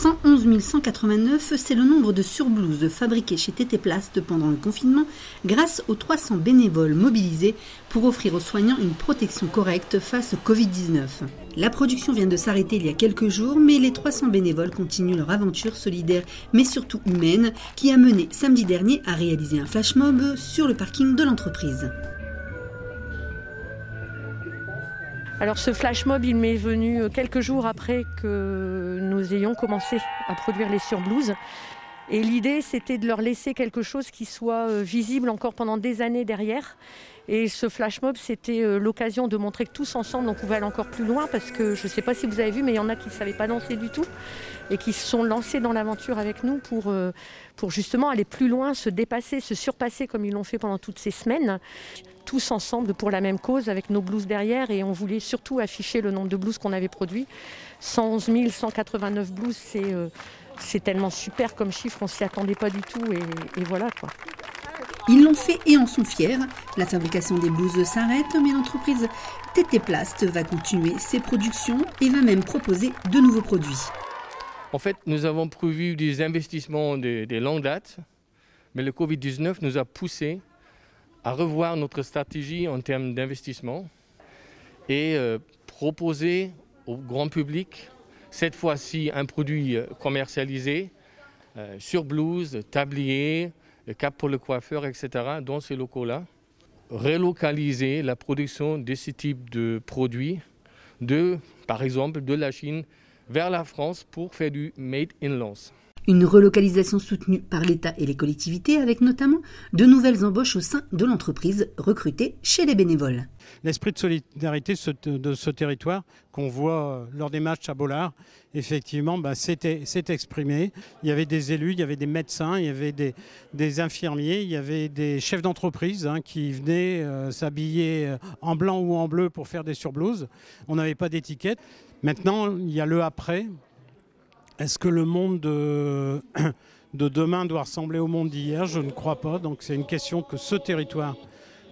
111 189, c'est le nombre de surblouses fabriquées chez TT Plast pendant le confinement grâce aux 300 bénévoles mobilisés pour offrir aux soignants une protection correcte face au Covid-19. La production vient de s'arrêter il y a quelques jours, mais les 300 bénévoles continuent leur aventure solidaire mais surtout humaine qui a mené samedi dernier à réaliser un flash mob sur le parking de l'entreprise. Alors ce flash mob, il m'est venu euh, quelques jours après que nous ayons commencé à produire les surblouses. Et l'idée, c'était de leur laisser quelque chose qui soit euh, visible encore pendant des années derrière. Et ce flash mob, c'était euh, l'occasion de montrer que tous ensemble, on pouvait aller encore plus loin parce que je ne sais pas si vous avez vu, mais il y en a qui ne savaient pas danser du tout et qui se sont lancés dans l'aventure avec nous pour, pour justement aller plus loin, se dépasser, se surpasser comme ils l'ont fait pendant toutes ces semaines tous ensemble pour la même cause avec nos blouses derrière et on voulait surtout afficher le nombre de blouses qu'on avait produit. 111 189 blouses, c'est euh, c'est tellement super comme chiffre, on s'y attendait pas du tout et, voilà quoi. Ils l'ont fait et en sont fiers. La fabrication des blouses s'arrête, mais l'entreprise TT Plast va continuer ses productions et va même proposer de nouveaux produits. En fait, nous avons prévu des investissements de longues dates, mais le Covid-19 nous a poussé à revoir notre stratégie en termes d'investissement et euh, proposer au grand public, cette fois-ci, un produit euh, commercialisé euh, sur blouse, tablier, cap pour le coiffeur, etc., dans ces locaux-là. Relocaliser la production de ce type de produits, de, par exemple, de la Chine vers la France pour faire du made in lance. Une relocalisation soutenue par l'État et les collectivités avec notamment de nouvelles embauches au sein de l'entreprise recrutées chez les bénévoles. L'esprit de solidarité de ce territoire qu'on voit euh, lors des matchs à Bollard, effectivement, bah, s'est exprimé. Il y avait des élus, il y avait des médecins, il y avait des, infirmiers, il y avait des chefs d'entreprise hein, qui venaient euh, s'habiller euh, en blanc ou en bleu pour faire des surblouses. On n'avait pas d'étiquette. Maintenant, il y a le après. Est-ce que le monde de, demain doit ressembler au monde d'hier? Je ne crois pas. Donc c'est une question que ce territoire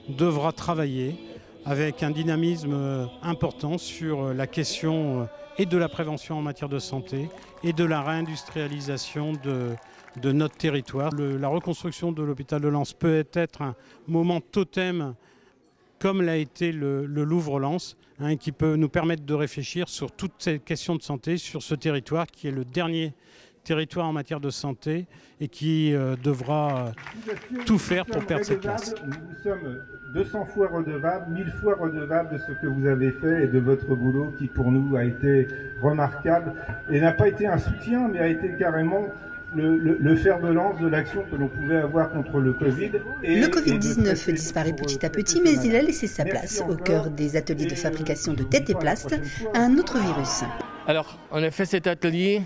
devra travailler avec un dynamisme euh, important sur euh, la question euh, et de la prévention en matière de santé et de la réindustrialisation de, notre territoire. la reconstruction de l'hôpital de Lens peut être un moment totem comme l'a été le, Louvre-Lens, hein, qui peut nous permettre de réfléchir sur toutes ces questions de santé, sur ce territoire qui est le dernier territoire en matière de santé et qui euh, devra tout faire pour perdre cette place. Nous sommes 200 fois redevables, 1000 fois redevables de ce que vous avez fait et de votre boulot qui pour nous a été remarquable et n'a pas été un soutien mais a été carrément le, fer de lance de l'action que l'on pouvait avoir contre le Covid. le Covid-19 disparaît petit à petit, mais il a laissé sa place au cœur des ateliers de fabrication de têtes et plastes à un autre virus. Alors, on a fait cet atelier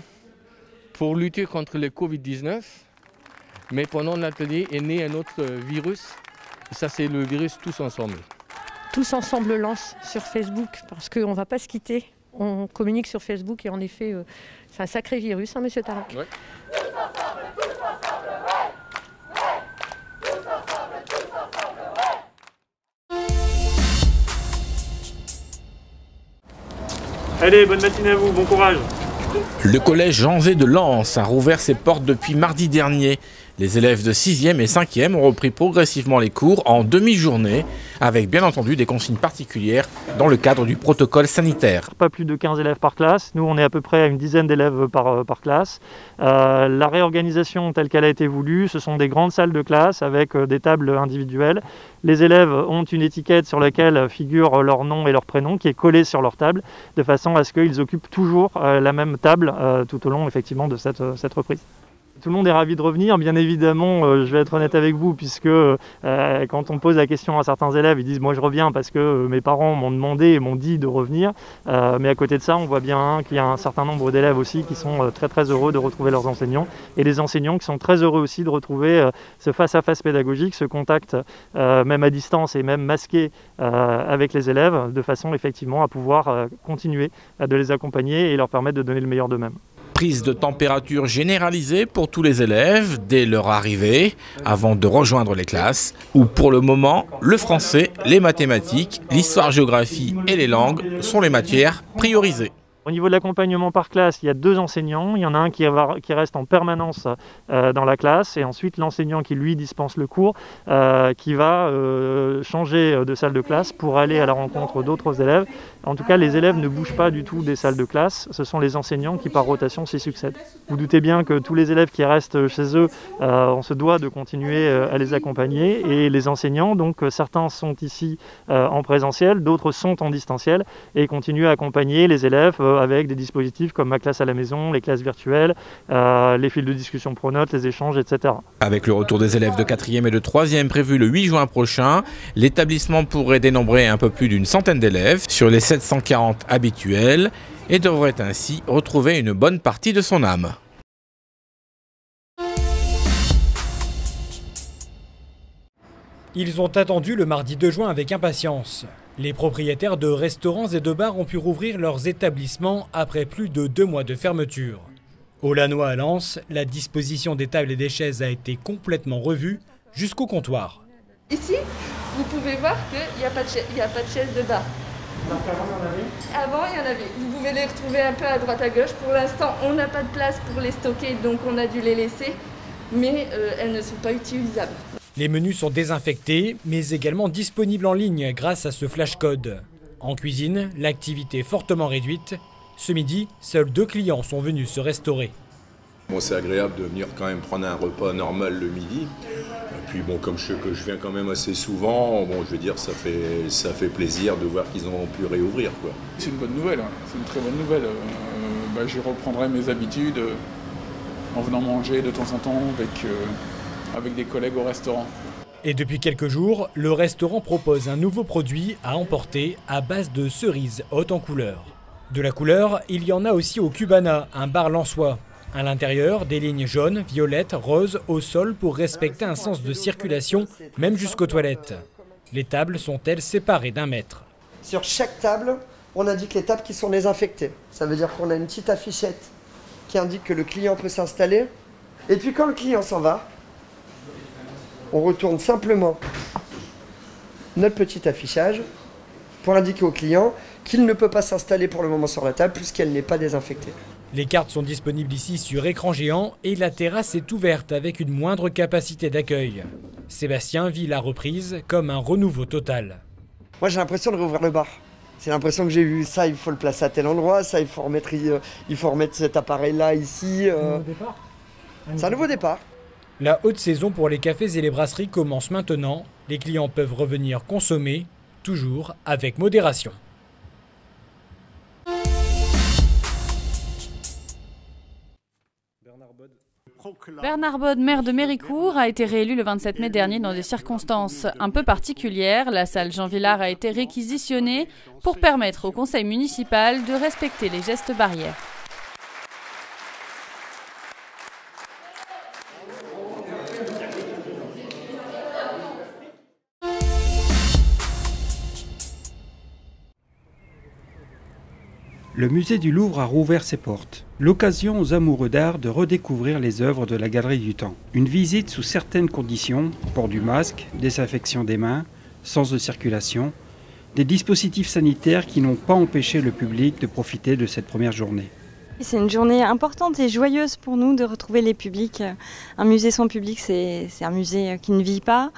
pour lutter contre le Covid-19, mais pendant l'atelier est né un autre virus. Et ça, c'est le virus Tous Ensemble. Tous Ensemble lance sur Facebook parce qu'on ne va pas se quitter. On communique sur Facebook et en effet, euh, c'est un sacré virus, hein, monsieur Tarak? Allez, bonne matinée à vous, bon courage. Le collège Jean de Lens a rouvert ses portes depuis mardi dernier. Les élèves de 6e et 5e ont repris progressivement les cours en demi-journée, avec bien entendu des consignes particulières dans le cadre du protocole sanitaire. Pas plus de 15 élèves par classe, nous on est à peu près à une dizaine d'élèves par, euh, classe. Euh, la réorganisation telle qu'elle a été voulue, ce sont des grandes salles de classe avec euh, des tables individuelles. Les élèves ont une étiquette sur laquelle figure leur nom et leur prénom qui est collée sur leur table, de façon à ce qu'ils occupent toujours la même table tout au long effectivement de cette reprise. Tout le monde est ravi de revenir. Bien évidemment, euh, je vais être honnête avec vous, puisque euh, quand on pose la question à certains élèves, ils disent Moi je reviens parce que euh, mes parents m'ont demandé et m'ont dit de revenir. mais à côté de ça, on voit bien qu'il y a un certain nombre d'élèves aussi qui sont très très heureux de retrouver leurs enseignants et des enseignants qui sont très heureux aussi de retrouver ce face-à-face pédagogique, ce contact même à distance et même masqué avec les élèves, de façon effectivement à pouvoir continuer de les accompagner et leur permettre de donner le meilleur d'eux-mêmes de température généralisée pour tous les élèves dès leur arrivée, avant de rejoindre les classes, où pour le moment, le français, les mathématiques, l'histoire-géographie et les langues sont les matières priorisées. Au niveau de l'accompagnement par classe, il y a deux enseignants. Il y en a un qui, reste en permanence euh, dans la classe et ensuite l'enseignant qui lui dispense le cours, euh, qui va euh, changer de salle de classe pour aller à la rencontre d'autres élèves. En tout cas, les élèves ne bougent pas du tout des salles de classe. Ce sont les enseignants qui par rotation s'y succèdent. Vous doutez bien que tous les élèves qui restent chez eux, on se doit de continuer à les accompagner et les enseignants, donc certains sont ici en présentiel, d'autres sont en distanciel et continuent à accompagner les élèves avec des dispositifs comme ma classe à la maison, les classes virtuelles, euh, les fils de discussion pronotes, les échanges, etc. Avec le retour des élèves de 4e et de 3e prévu le 8 juin prochain, l'établissement pourrait dénombrer un peu plus d'une centaine d'élèves sur les 740 habituels et devrait ainsi retrouver une bonne partie de son âme. Ils ont attendu le mardi 2 juin avec impatience. Les propriétaires de restaurants et de bars ont pu rouvrir leurs établissements après plus de deux mois de fermeture. Au Lanois à Lens, la disposition des tables et des chaises a été complètement revue jusqu'au comptoir. Ici, vous pouvez voir qu'il n'y a, pas de a pas de chaises de bar. Avant, il y en avait. Vous pouvez les retrouver un peu à droite à gauche. Pour l'instant, on n'a pas de place pour les stocker, donc on a dû les laisser, mais euh, elles ne sont pas utilisables. Les menus sont désinfectés, mais également disponibles en ligne grâce à ce flash code. En cuisine, l'activité est fortement réduite. Ce midi, seuls deux clients sont venus se restaurer. Bon, c'est agréable de venir quand même prendre un repas normal le midi. Et puis bon, comme je sais que je viens quand même assez souvent, bon, je veux dire, ça fait, ça fait plaisir de voir qu'ils ont pu réouvrir. C'est une bonne nouvelle, hein. c'est une très bonne nouvelle. Euh, bah, je reprendrai mes habitudes euh, en venant manger de temps en temps avec... Euh, avec des collègues au restaurant. Et depuis quelques jours, le restaurant propose un nouveau produit à emporter à base de cerises hautes en couleur. De la couleur, il y en a aussi au Cubana, un bar lensois. À l'intérieur, des lignes jaunes, violettes, roses au sol pour respecter un sens de circulation, même jusqu'aux toilettes. Les tables sont-elles séparées d'un mètre Sur chaque table, on indique les tables qui sont désinfectées. Ça veut dire qu'on a une petite affichette qui indique que le client peut s'installer. Et puis quand le client s'en va, on retourne simplement notre petit affichage pour indiquer au client qu'il ne peut pas s'installer pour le moment sur la table puisqu'elle n'est pas désinfectée. Les cartes sont disponibles ici sur écran géant et la terrasse est ouverte avec une moindre capacité d'accueil. Sébastien vit la reprise comme un renouveau total. Moi j'ai l'impression de rouvrir le bar. C'est l'impression que j'ai eu ça, il faut le placer à tel endroit, ça il faut remettre, il faut remettre cet appareil là ici. Euh. C'est un nouveau départ. La haute saison pour les cafés et les brasseries commence maintenant. Les clients peuvent revenir consommer, toujours avec modération. Bernard Bod, maire de Méricourt, a été réélu le 27 mai dernier dans des circonstances un peu particulières. La salle Jean Villard a été réquisitionnée pour permettre au conseil municipal de respecter les gestes barrières. Le musée du Louvre a rouvert ses portes. L'occasion aux amoureux d'art de redécouvrir les œuvres de la Galerie du Temps. Une visite sous certaines conditions, port du masque, désinfection des mains, sens de circulation, des dispositifs sanitaires qui n'ont pas empêché le public de profiter de cette première journée. C'est une journée importante et joyeuse pour nous de retrouver les publics. Un musée sans public, c'est un musée qui ne vit pas.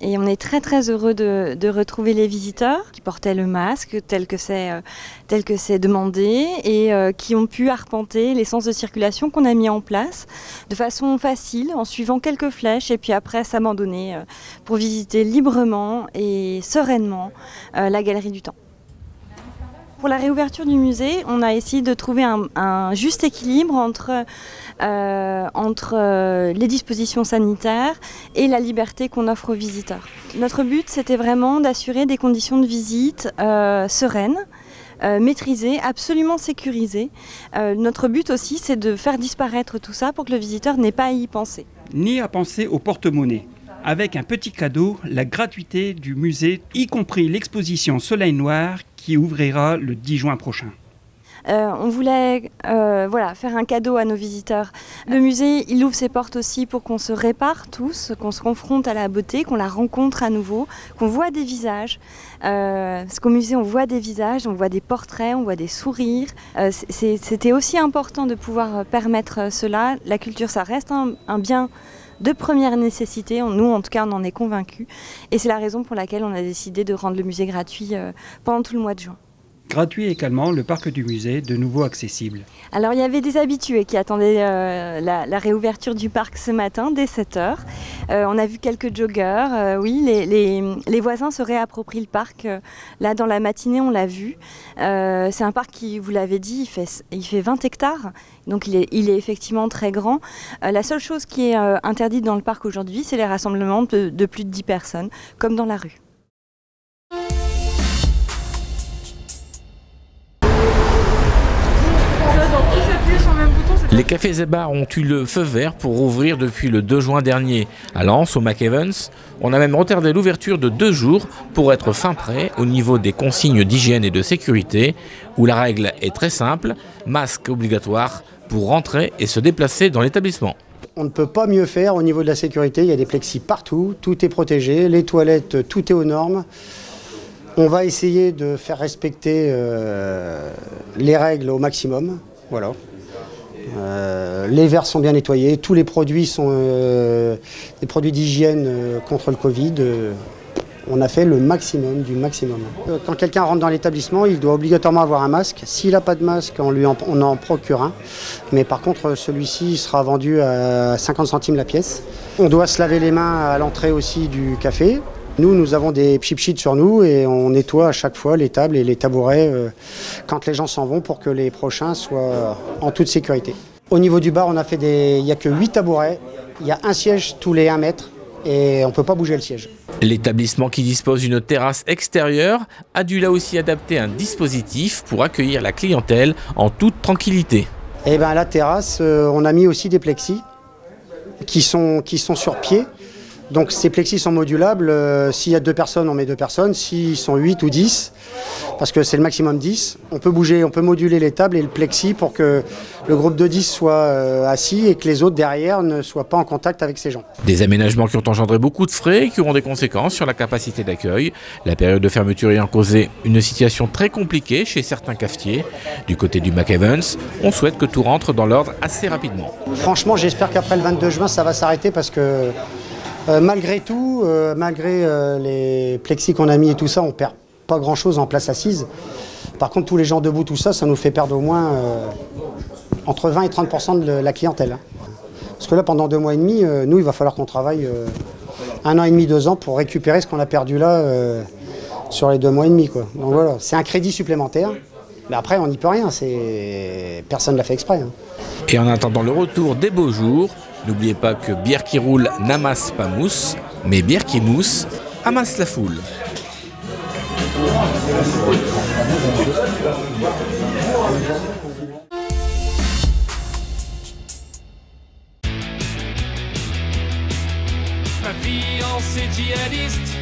Et on est très très heureux de, retrouver les visiteurs qui portaient le masque tel que c'est euh, demandé et euh, qui ont pu arpenter les sens de circulation qu'on a mis en place de façon facile en suivant quelques flèches et puis après s'abandonner euh, pour visiter librement et sereinement la galerie du temps. Pour la réouverture du musée, on a essayé de trouver un, juste équilibre entre, euh, euh, les dispositions sanitaires et la liberté qu'on offre aux visiteurs. Notre but, c'était vraiment d'assurer des conditions de visite euh, sereines. maîtrisées, absolument sécurisées. notre but aussi, c'est de faire disparaître tout ça pour que le visiteur n'ait pas à y penser. Ni à penser au porte-monnaie avec un petit cadeau, la gratuité du musée, y compris l'exposition Soleil Noir ouvrira le 10 juin prochain. on voulait voilà, faire un cadeau à nos visiteurs. Le musée, il ouvre ses portes aussi pour qu'on se répare tous, qu'on se confronte à la beauté, qu'on la rencontre à nouveau, qu'on voit des visages. parce qu'au musée, on voit des visages, on voit des portraits, on voit des sourires. C'était aussi important de pouvoir permettre cela. La culture, ça reste un bien de première nécessité. Nous, en tout cas, on en est convaincus. Et c'est la raison pour laquelle on a décidé de rendre le musée gratuit euh, pendant tout le mois de juin. Gratuit également le parc du musée, de nouveau accessible. Alors il y avait des habitués qui attendaient euh, la, réouverture du parc ce matin dès 7h. Euh, on a vu quelques joggeurs, euh, oui, les, voisins se réapproprient le parc. là dans la matinée on l'a vu. C'est un parc qui, vous l'avez dit, il fait, il fait 20 hectares, donc il est, il est effectivement très grand. la seule chose qui est interdite dans le parc aujourd'hui, c'est les rassemblements de, de plus de 10 personnes, comme dans la rue. Les cafés et bars ont eu le feu vert pour rouvrir depuis le 2 juin dernier. À Lens, au McEvans, on a même retardé l'ouverture de deux jours pour être fin prêt au niveau des consignes d'hygiène et de sécurité, où la règle est très simple, masque obligatoire pour rentrer et se déplacer dans l'établissement. On ne peut pas mieux faire au niveau de la sécurité, il y a des plexis partout, tout est protégé, les toilettes, tout est aux normes. On va essayer de faire respecter euh, les règles au maximum. Voilà. Euh, les verres sont bien nettoyés, tous les produits sont euh, des produits d'hygiène euh, contre le Covid. on a fait le maximum du maximum. Quand quelqu'un rentre dans l'établissement, il doit obligatoirement avoir un masque. S'il n'a pas de masque, on, lui on en procure un. Mais par contre, celui-ci sera vendu à 50 centimes la pièce. On doit se laver les mains à l'entrée aussi du café. Nous, nous avons des chip sheets sur nous et on nettoie à chaque fois les tables et les tabourets quand les gens s'en vont pour que les prochains soient en toute sécurité. Au niveau du bar, on a fait des. Il n'y a que 8 tabourets, il y a un siège tous les 1 mètre et on ne peut pas bouger le siège. L'établissement qui dispose d'une terrasse extérieure a dû là aussi adapter un dispositif pour accueillir la clientèle en toute tranquillité. Eh bien la terrasse, euh, on a mis aussi des plexis qui sont, qui sont sur pied donc ces plexis sont modulables. Euh, s'il y a deux personnes, on met deux personnes. S'ils sont 8 ou 10, parce que c'est le maximum 10, on peut bouger, on peut moduler les tables et le plexi pour que le groupe de 10 soit euh, assis et que les autres derrière ne soient pas en contact avec ces gens. Des aménagements qui ont engendré beaucoup de frais et qui auront des conséquences sur la capacité d'accueil. La période de fermeture ayant causé une situation très compliquée chez certains cafetiers. Du côté du McEvans, on souhaite que tout rentre dans l'ordre assez rapidement. Franchement, j'espère qu'après le 22 juin, ça va s'arrêter parce que euh, malgré tout, euh, malgré euh, les plexis qu'on a mis et tout ça, on perd pas grand-chose en place assise. Par contre, tous les gens debout, tout ça, ça nous fait perdre au moins entre 20 et 30% de la clientèle. Parce que là, pendant deux mois et demi, nous, il va falloir qu'on travaille un an et demi, deux ans pour récupérer ce qu'on a perdu là sur les deux mois et demi. Donc voilà, c'est un crédit supplémentaire. Mais après, on n'y peut rien. Personne ne l'a fait exprès. Hein. Et en attendant le retour des beaux jours, N'oubliez pas que bière qui roule n'amasse pas mousse, mais bière qui mousse amasse la foule. Ma fiancée djihadiste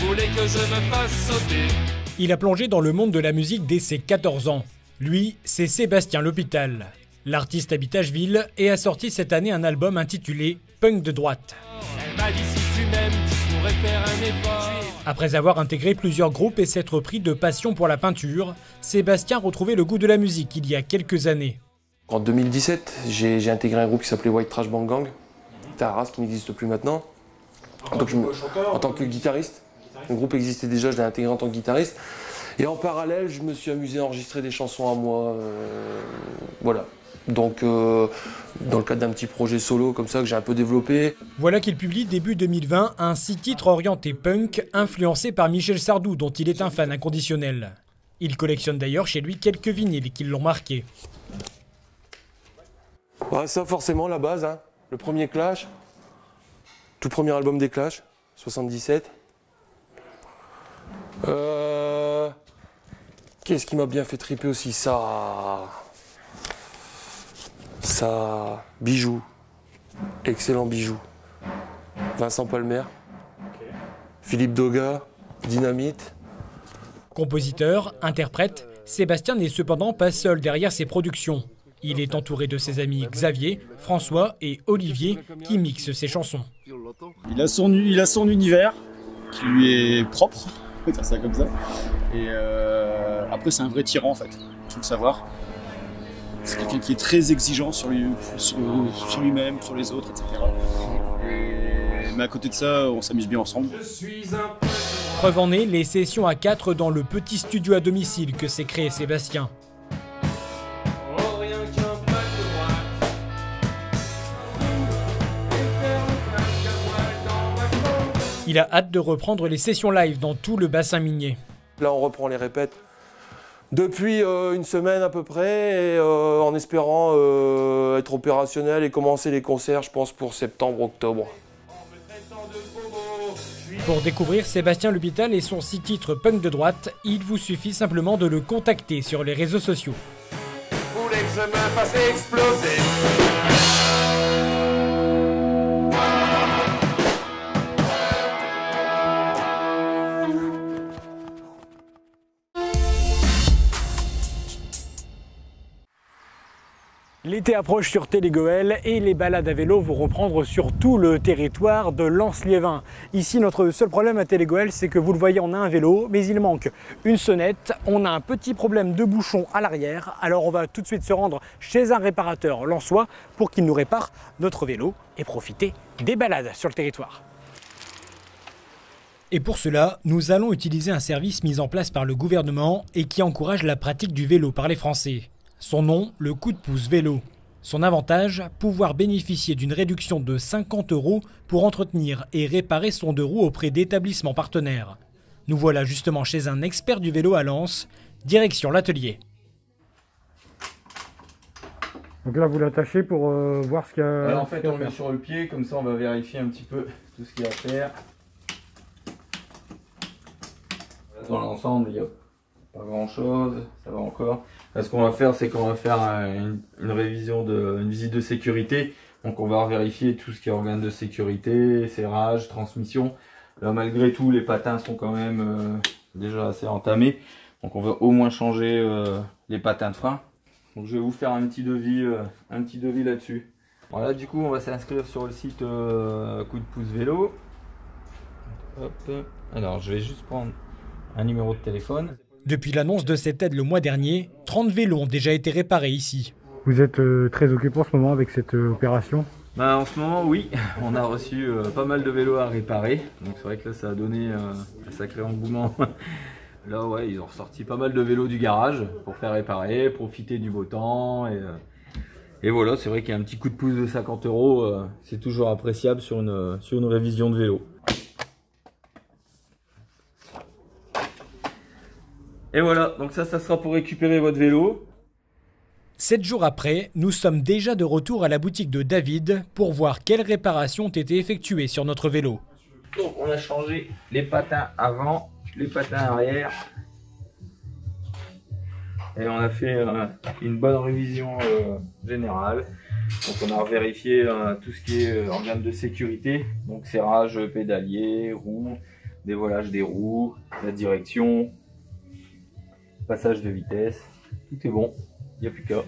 voulait que je me fasse sauter. Il a plongé dans le monde de la musique dès ses 14 ans. Lui, c'est Sébastien L'Hôpital. L'artiste habite Asheville et a sorti cette année un album intitulé Punk de droite. Après avoir intégré plusieurs groupes et s'être pris de passion pour la peinture, Sébastien retrouvait le goût de la musique il y a quelques années. En 2017, j'ai intégré un groupe qui s'appelait White Trash Bang Gang, Taras, qui n'existe plus maintenant. En tant, que, en tant que guitariste. Le groupe existait déjà, je l'ai intégré en tant que guitariste. Et en parallèle, je me suis amusé à enregistrer des chansons à moi. Euh, voilà. Donc, euh, dans le cadre d'un petit projet solo comme ça que j'ai un peu développé. Voilà qu'il publie début 2020 un six titres orienté punk, influencé par Michel Sardou, dont il est un fan inconditionnel. Il collectionne d'ailleurs chez lui quelques vinyles qui l'ont marqué. ça, forcément, la base. Hein. Le premier Clash, tout premier album des Clash, 77. Euh, qu'est-ce qui m'a bien fait triper aussi Ça ça, bijou, excellent bijou. Vincent Palmer, Philippe Doga, Dynamite. Compositeur, interprète, Sébastien n'est cependant pas seul derrière ses productions. Il est entouré de ses amis Xavier, François et Olivier qui mixent ses chansons. Il a son, il a son univers qui lui est propre, on va dire ça comme ça. Et euh, après, c'est un vrai tyran en fait, il faut le savoir. C'est quelqu'un qui est très exigeant sur, lui, sur, sur lui-même, sur les autres, etc. Et- mais à côté de ça, on s'amuse bien ensemble. Preuve en est les sessions à 4 dans le petit studio à domicile que s'est créé Sébastien. Il a hâte de reprendre les sessions live dans tout le bassin minier. Là, on reprend les répètes depuis euh, une semaine à peu près, et, euh, en espérant euh, être opérationnel et commencer les concerts, je pense, pour septembre-octobre. Pour découvrir Sébastien L'Hôpital et son six titres punk de droite, il vous suffit simplement de le contacter sur les réseaux sociaux. voulez que je me fasse exploser. L'été approche sur Télégoël et les balades à vélo vont reprendre sur tout le territoire de Lens-Liévin. Ici, notre seul problème à Télégoël, c'est que vous le voyez, on a un vélo, mais il manque une sonnette. On a un petit problème de bouchon à l'arrière. Alors on va tout de suite se rendre chez un réparateur lensois pour qu'il nous répare notre vélo et profiter des balades sur le territoire. Et pour cela, nous allons utiliser un service mis en place par le gouvernement et qui encourage la pratique du vélo par les Français. Son nom, le coup de pouce vélo. Son avantage, pouvoir bénéficier d'une réduction de 50 euros pour entretenir et réparer son deux roues auprès d'établissements partenaires. Nous voilà justement chez un expert du vélo à Lens, direction l'atelier. Donc là, vous l'attachez pour euh, voir ce qu'il y a. Alors, en fait, y on le met sur le pied, comme ça on va vérifier un petit peu tout ce qu'il y a à faire. Dans l'ensemble, il n'y a pas grand chose, ça va encore. Là, ce qu'on va faire, c'est qu'on va faire euh, une, une révision, de, une visite de sécurité. Donc, on va vérifier tout ce qui est organes de sécurité, serrage, transmission. Là, malgré tout, les patins sont quand même euh, déjà assez entamés. Donc, on va au moins changer euh, les patins de frein. Donc, je vais vous faire un petit devis, euh, un petit devis là-dessus. Voilà, du coup, on va s'inscrire sur le site euh, Coup de pouce vélo. Hop. Alors, je vais juste prendre un numéro de téléphone. Depuis l'annonce de cette aide le mois dernier, 30 vélos ont déjà été réparés ici. Vous êtes euh, très occupé en ce moment avec cette euh, opération? Bah, en ce moment, oui, on a reçu euh, pas mal de vélos à réparer. Donc, c'est vrai que là, ça a donné euh, un sacré engouement. Là, ouais, ils ont ressorti pas mal de vélos du garage pour faire réparer, profiter du beau temps. Et, euh, et voilà, c'est vrai qu'il y a un petit coup de pouce de 50 euros, euh, c'est toujours appréciable sur une, sur une révision de vélo. Et voilà, donc ça, ça sera pour récupérer votre vélo. Sept jours après, nous sommes déjà de retour à la boutique de David pour voir quelles réparations ont été effectuées sur notre vélo. Donc on a changé les patins avant, les patins arrière. Et on a fait euh, une bonne révision euh, générale. Donc on a vérifié euh, tout ce qui est euh, organes de sécurité. Donc serrage pédalier, roues, dévoilage des roues, la direction, passage de vitesse. Tout est bon, il n'y a plus qu'à.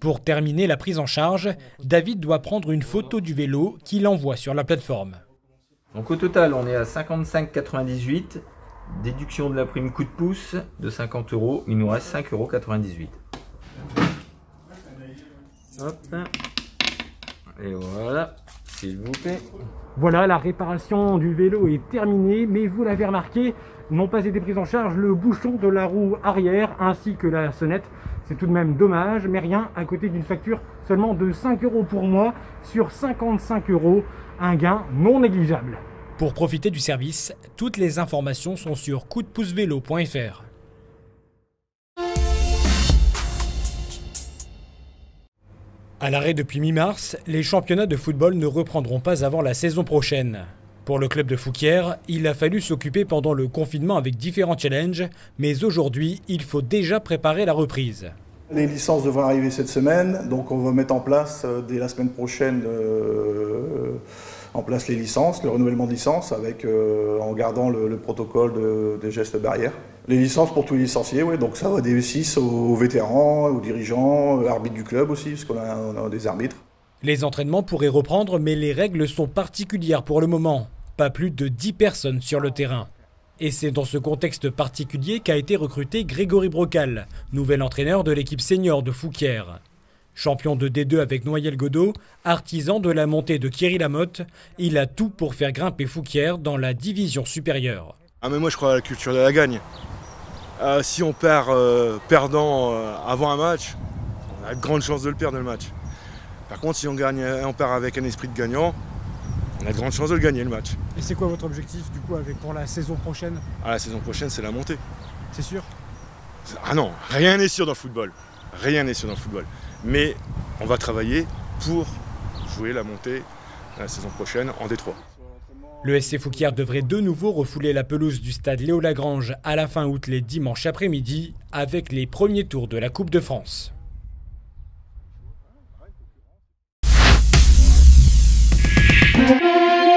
Pour terminer la prise en charge, David doit prendre une photo du vélo qu'il envoie sur la plateforme. Donc au total, on est à 55,98. Déduction de la prime coup de pouce de 50 euros. Il nous reste 5,98 euros. Hop. Et voilà, s'il vous plaît. Voilà, la réparation du vélo est terminée, mais vous l'avez remarqué, n'ont pas été pris en charge le bouchon de la roue arrière ainsi que la sonnette. C'est tout de même dommage, mais rien à côté d'une facture seulement de 5 euros pour moi sur 55 euros, un gain non négligeable. Pour profiter du service, toutes les informations sont sur coupdepoucevélo.fr. À l'arrêt depuis mi-mars, les championnats de football ne reprendront pas avant la saison prochaine. Pour le club de Fouquier, il a fallu s'occuper pendant le confinement avec différents challenges, mais aujourd'hui, il faut déjà préparer la reprise. Les licences devraient arriver cette semaine, donc on va mettre en place euh, dès la semaine prochaine euh, en place les licences, le renouvellement de licences, avec, en gardant le, protocole des gestes barrières. Les licences pour tous les licenciés, oui, donc ça va des 6 aux, vétérans, aux dirigeants, arbitres du club aussi, parce qu'on a, a des arbitres. Les entraînements pourraient reprendre, mais les règles sont particulières pour le moment. Pas plus de 10 personnes sur le terrain. Et c'est dans ce contexte particulier qu'a été recruté Grégory Brocal, nouvel entraîneur de l'équipe senior de Fouquier. Champion de D2 avec Noyel Godot, artisan de la montée de Kiri Lamotte, il a tout pour faire grimper Fouquier dans la division supérieure. Ah mais moi je crois à la culture de la gagne. Euh, si on perd euh, perdant euh, avant un match, on a de grandes chances de le perdre le match. Par contre si on gagne on perd avec un esprit de gagnant, on a de grandes chances de le gagner le match. Et c'est quoi votre objectif du coup avec pour la saison prochaine? Ah, La saison prochaine c'est la montée. C'est sûr? Ah non, rien n'est sûr dans le football. Rien n'est sûr dans le football. Mais on va travailler pour jouer la montée la saison prochaine en Détroit. Le SC Fouquier devrait de nouveau refouler la pelouse du stade Léo Lagrange à la fin août les dimanches après-midi avec les premiers tours de la Coupe de France. Yeah.